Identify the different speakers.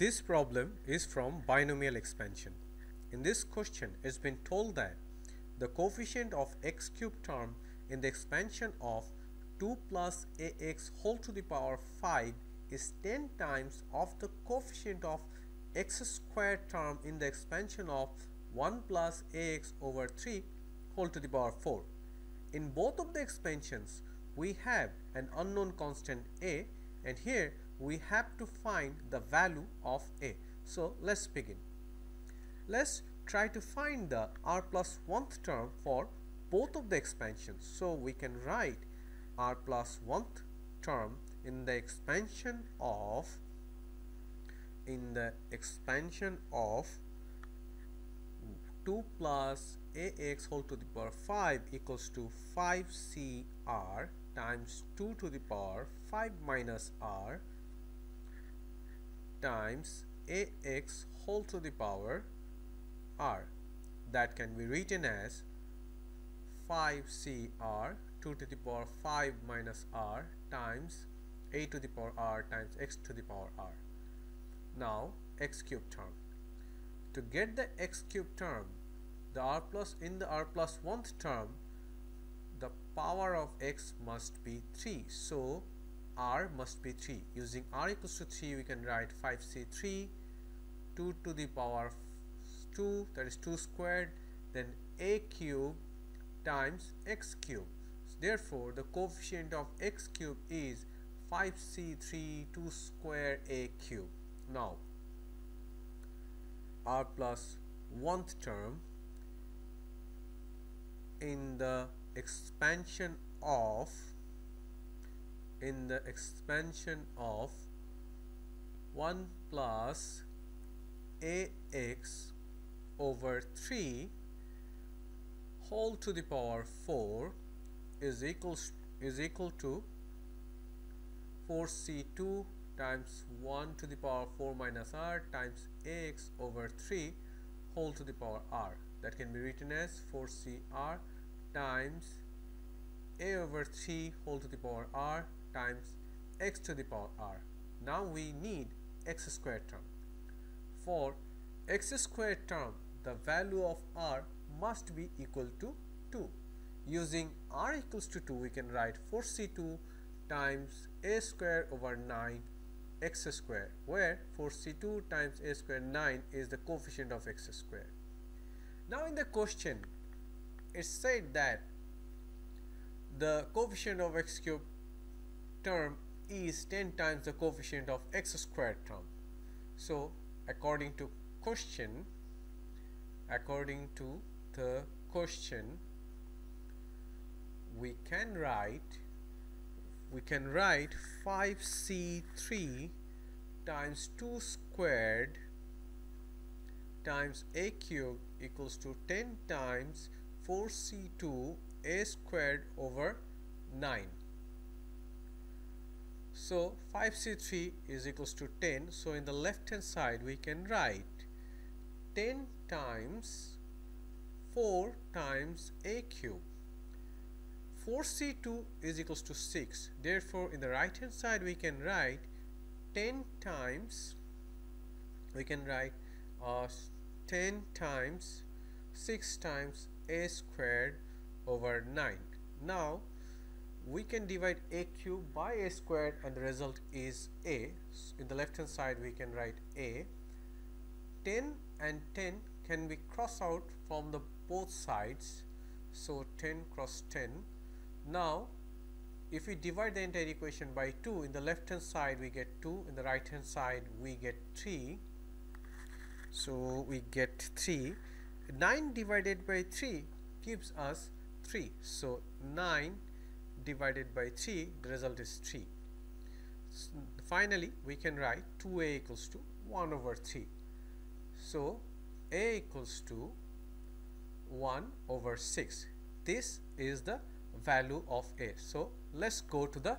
Speaker 1: This problem is from binomial expansion. In this question, it's been told that the coefficient of x cube term in the expansion of 2 plus ax whole to the power 5 is 10 times of the coefficient of x squared term in the expansion of 1 plus ax over 3 whole to the power 4. In both of the expansions, we have an unknown constant a and here we have to find the value of a. So let's begin. Let's try to find the r plus 1th term for both of the expansions. So we can write r plus 1th term in the expansion of in the expansion of 2 plus ax whole to the power 5 equals to 5cr times 2 to the power 5 minus r times ax whole to the power r. That can be written as 5cr 2 to the power 5 minus r times a to the power r times x to the power r. Now x cube term. To get the x cube term the r plus in the r plus 1th term the power of x must be 3 so r must be 3 using r equals to 3 we can write 5c3 2 to the power 2 that is 2 squared then a cube times x cube. Therefore the coefficient of x cube is 5c3 2 square a cube. Now r plus 1th term in the expansion of in the expansion of 1 plus ax over 3 whole to the power 4 is equals is equal to 4c2 times 1 to the power 4 minus r times ax over 3 whole to the power r. That can be written as 4cr times a over 3 whole to the power r times x to the power r. Now we need x squared term. For x squared term, the value of r must be equal to 2. Using r equals to 2, we can write 4c2 times a square over 9 x square where 4c2 times a square 9 is the coefficient of x square. Now in the question it said that the coefficient of x cube term is 10 times the coefficient of x squared term. So according to question, according to the question, we can write we can write 5c3 times 2 squared times a cube equals to 10 times 4c2 a squared over 9 so 5c3 is equals to 10 so in the left hand side we can write 10 times 4 times a cube. 4c2 is equals to 6 therefore in the right hand side we can write 10 times we can write uh, 10 times 6 times a squared over 9 now we can divide a cube by a squared and the result is a. In the left hand side we can write a. 10 and 10 can be crossed out from the both sides. So 10 cross 10 now if we divide the entire equation by 2 in the left hand side we get 2 in the right hand side we get 3 so we get 3 9 divided by 3 gives us 3 so 9 divided by 3 the result is 3 so finally we can write 2a equals to 1 over 3 so a equals to 1 over 6 this is the value of a. So let's go to the